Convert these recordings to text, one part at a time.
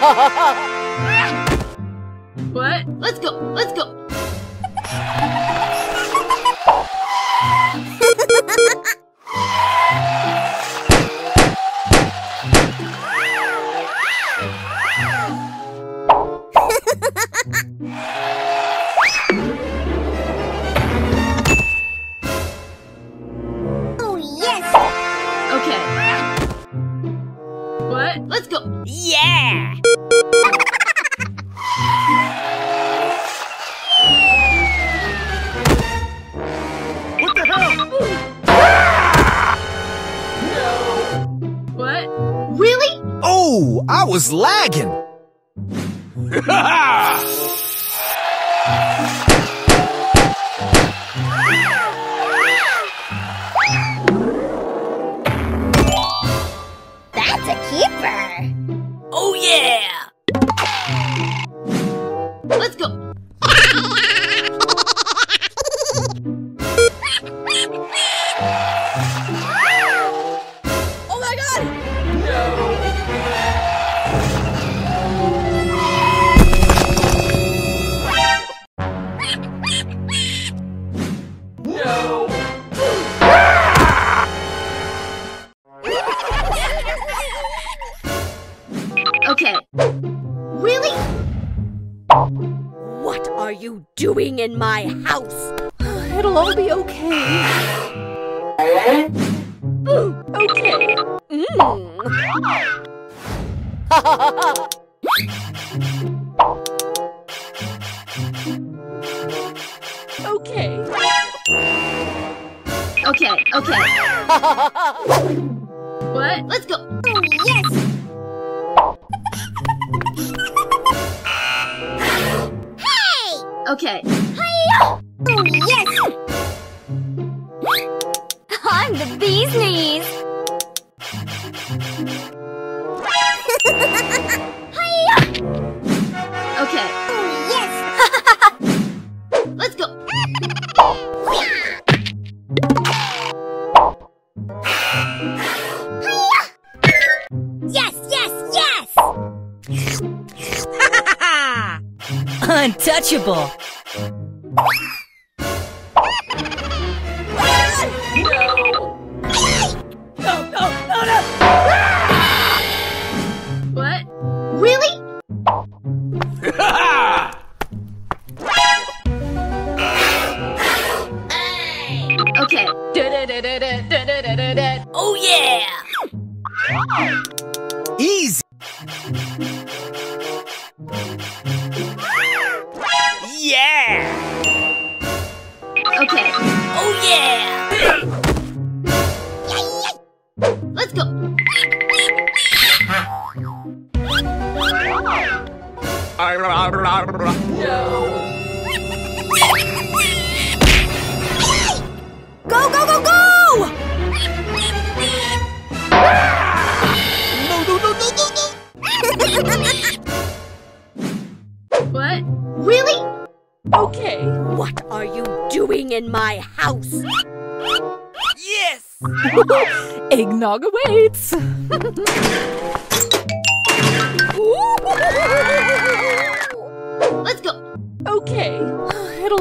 哈哈哈哈 I was lagging. okay. Okay, okay. what? Let's go. Oh, yes!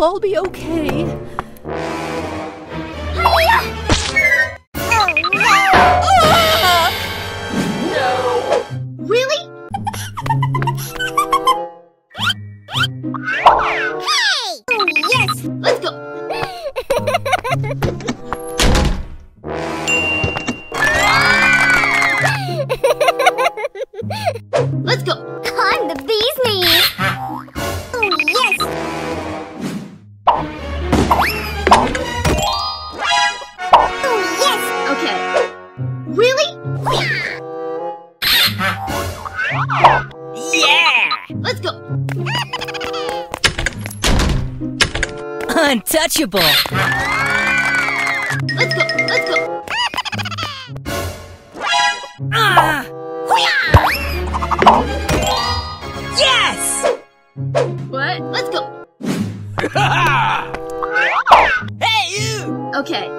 all be okay. Hiya! unreachable! Let's go! Let's go! Ah! Yes! What? Let's go! hey, you! Okay.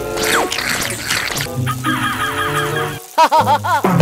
Awaits. Okay.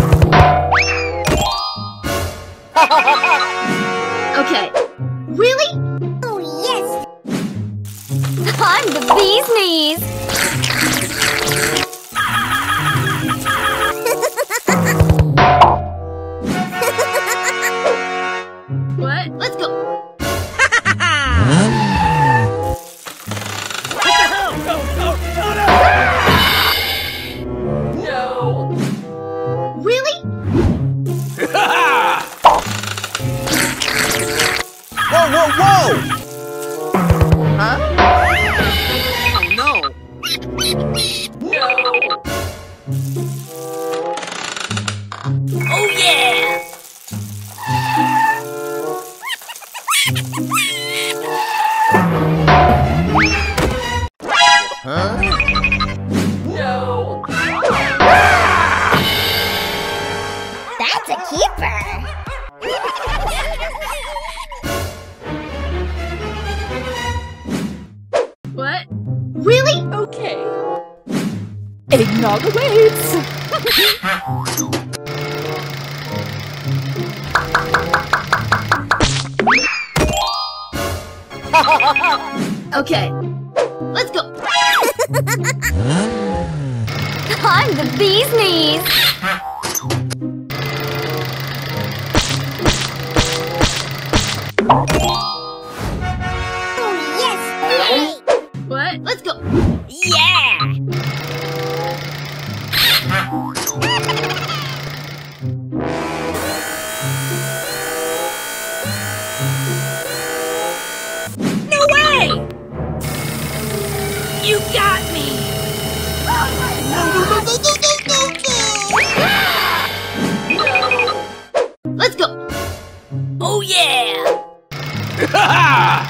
Eggnog the Okay. yeah!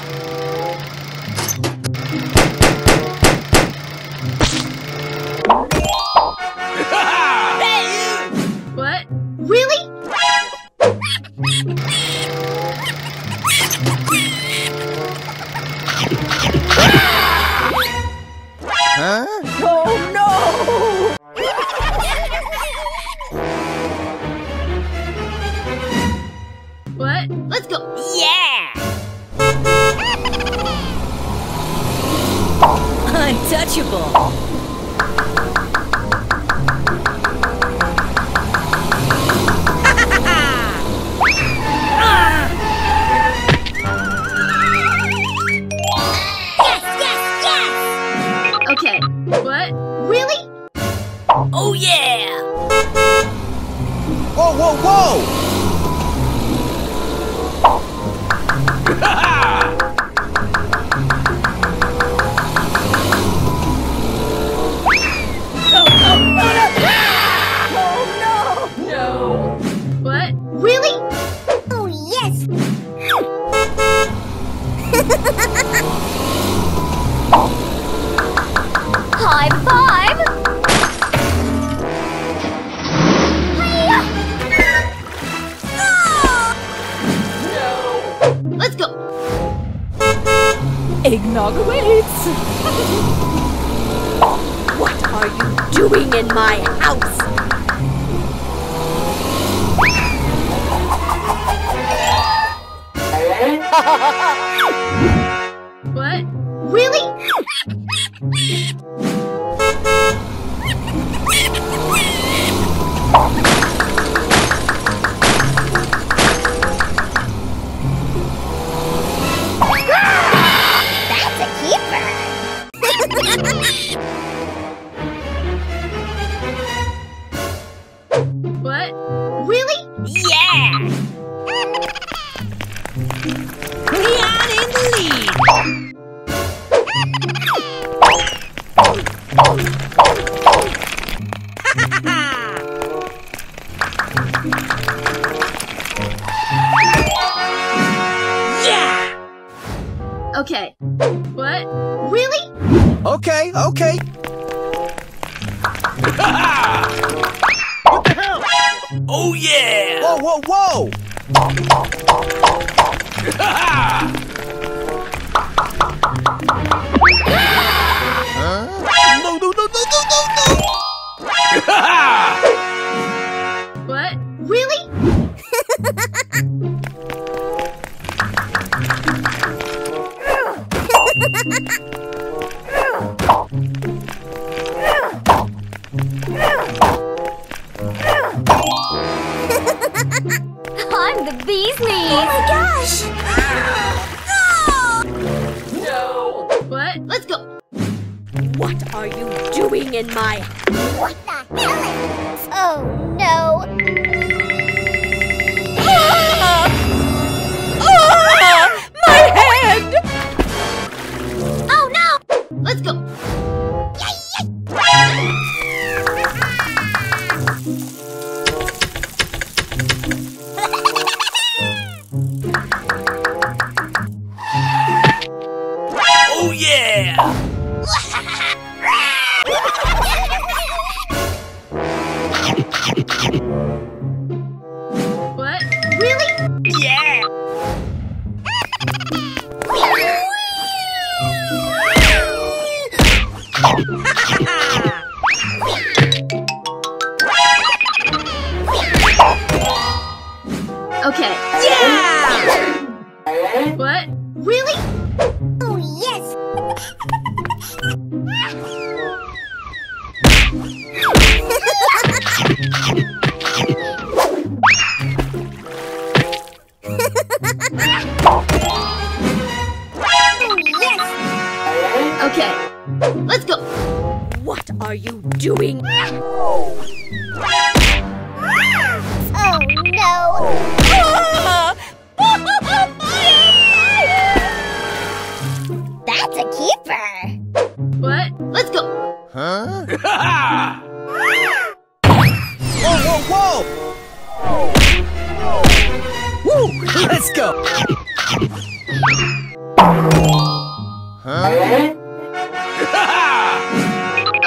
Ha ha ha! Okay. Yeah!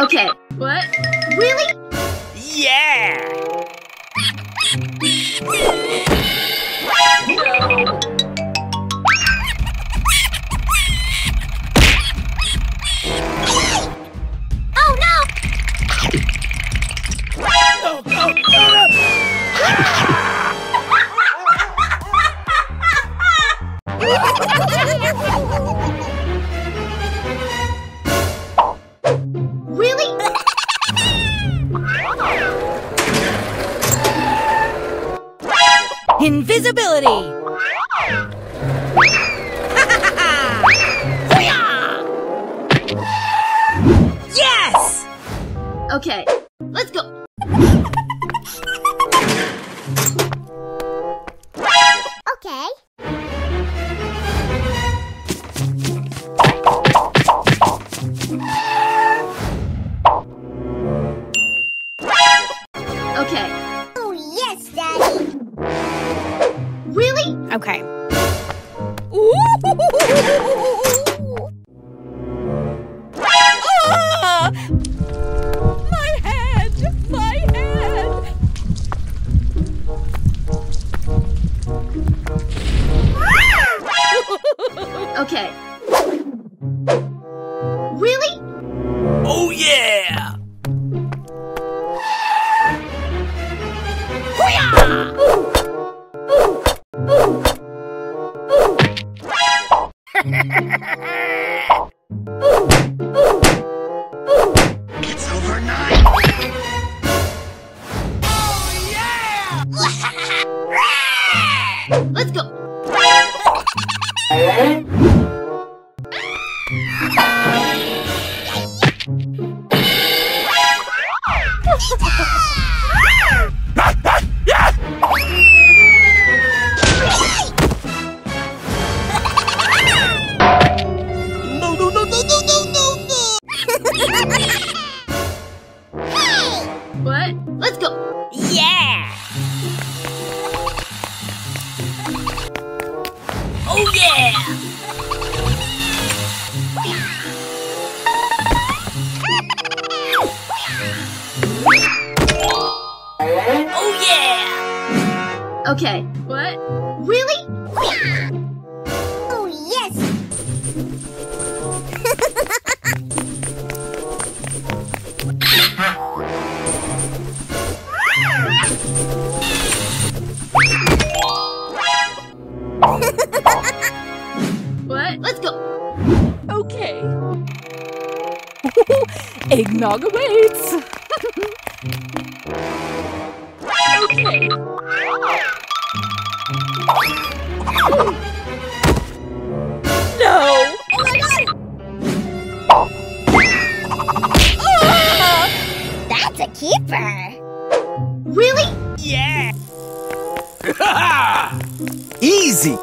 Okay. What? Really? Okay. Oh, yes, Daddy. Really? Okay. Ah! No! Oh my god! That's a keeper! Really? Yeah! Easy!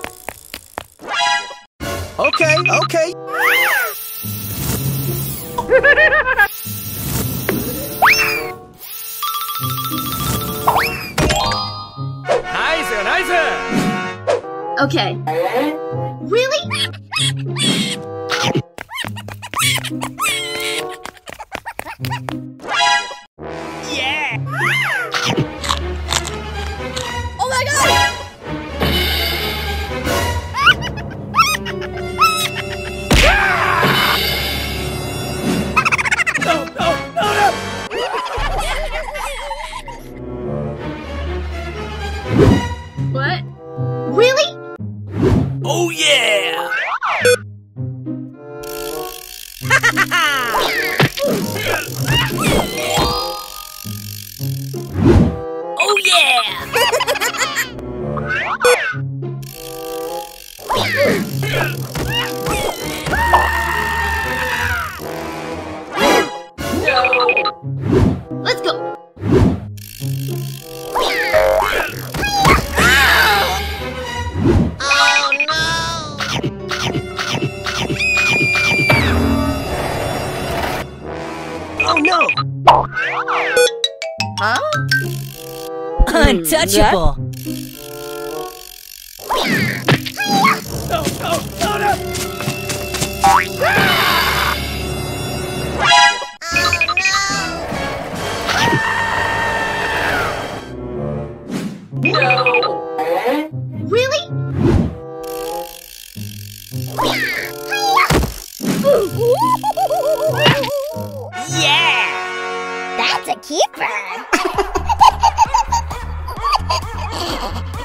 yeah! That's a keeper!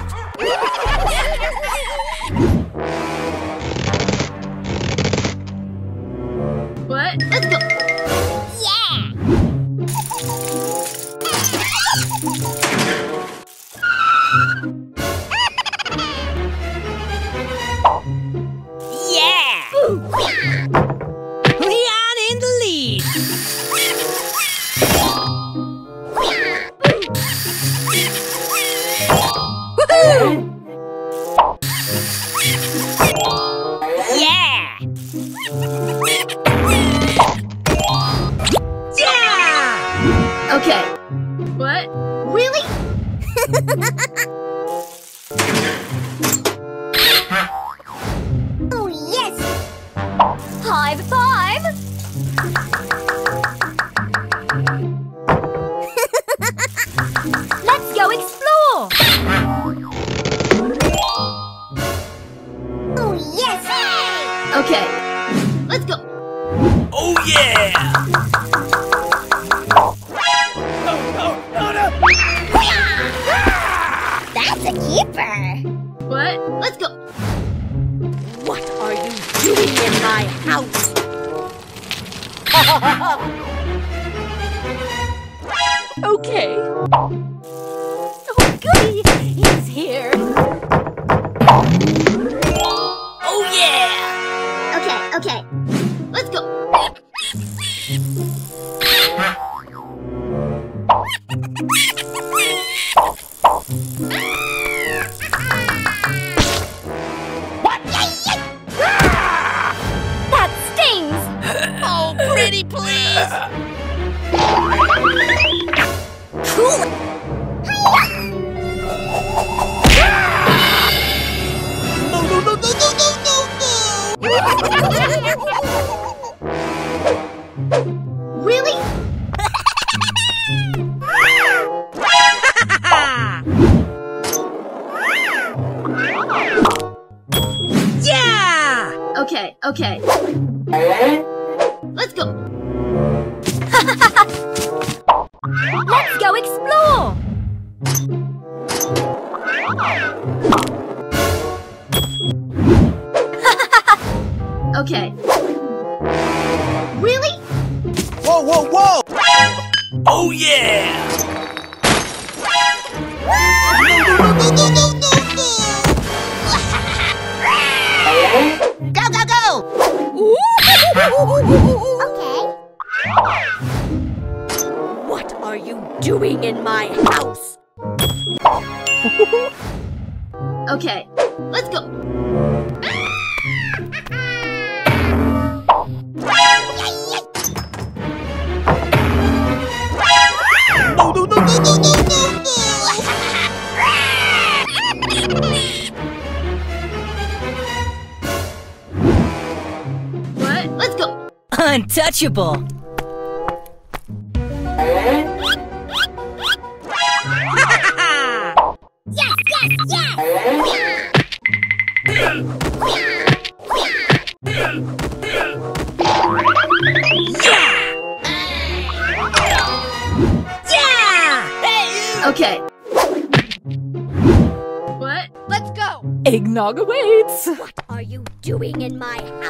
High five! What are you doing in my house? okay, let's go. no, no, no, no, no, no, no, no. Untouchable! doing in my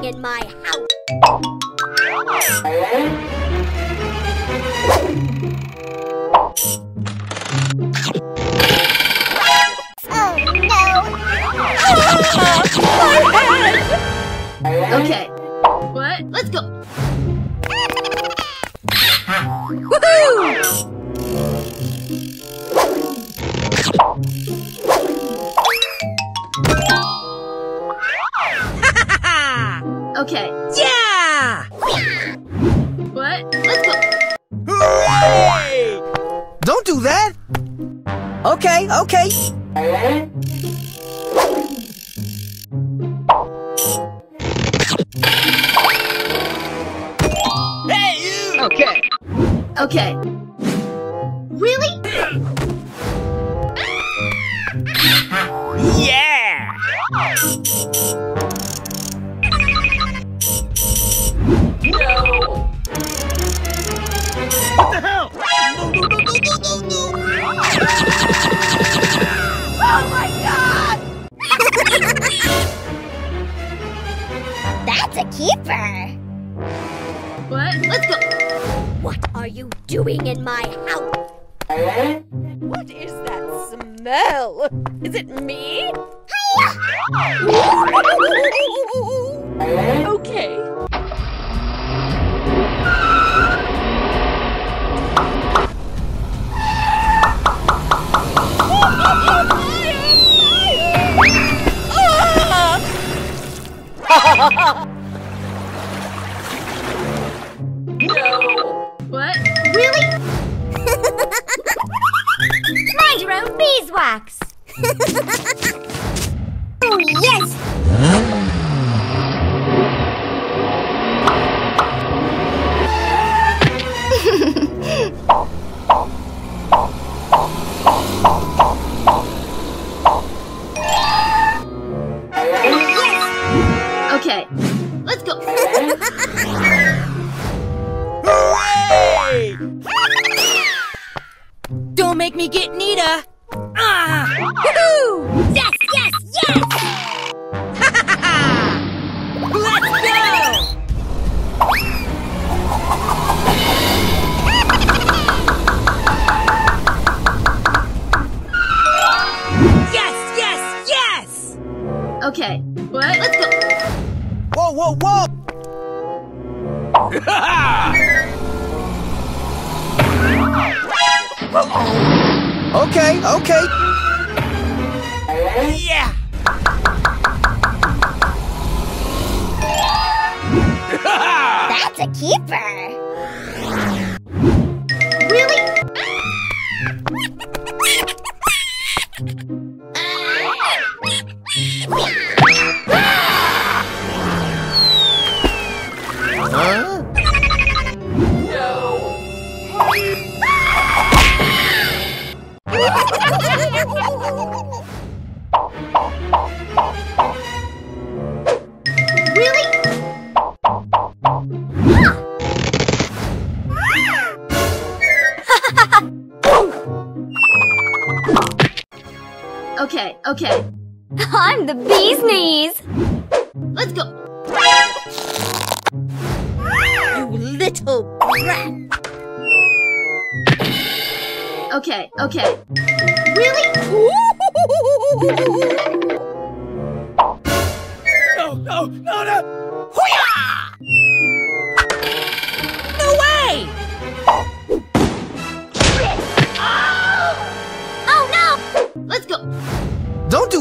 living in my house. Oh, okay. What? Let's go. Woohoo!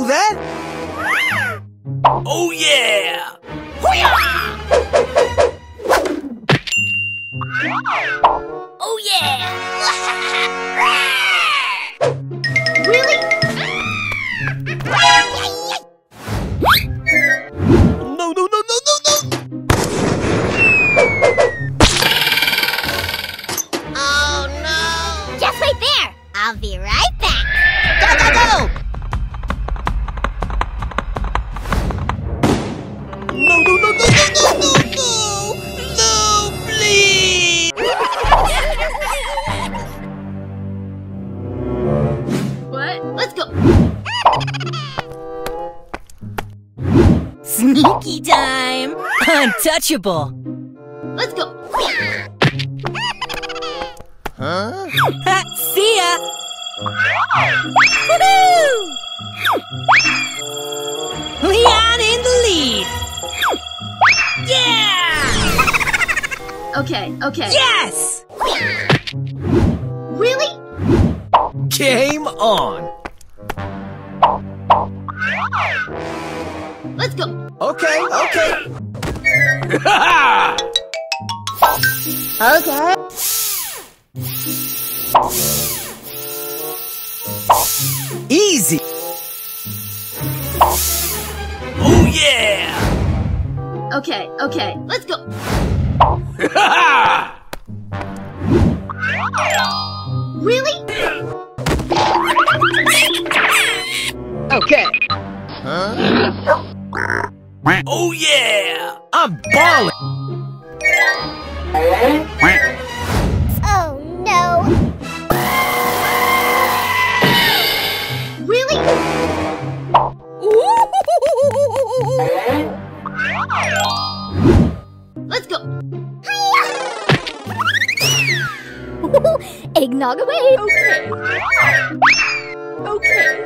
that? Oh yeah! valuable. Let's go. huh? See ya. Leon in the lead. Yeah. okay. Okay. Yes. Really? Game on. Eggnog away. Okay. Okay.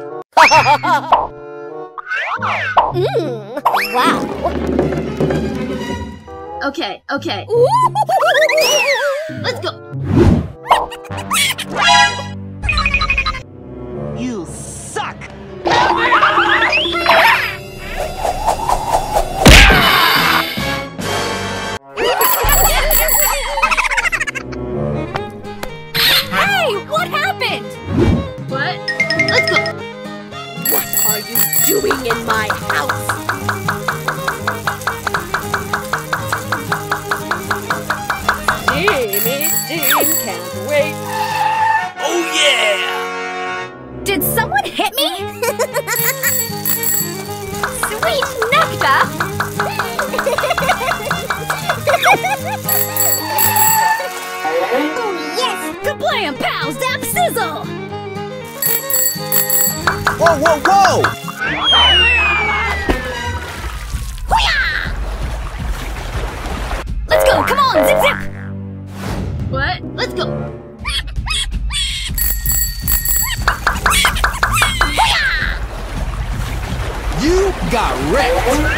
Mmm. Wow. Okay, okay. Let's go. Whoa, whoa, whoa! Let's go, come on, zip zip! What? Let's go. You got wrecked!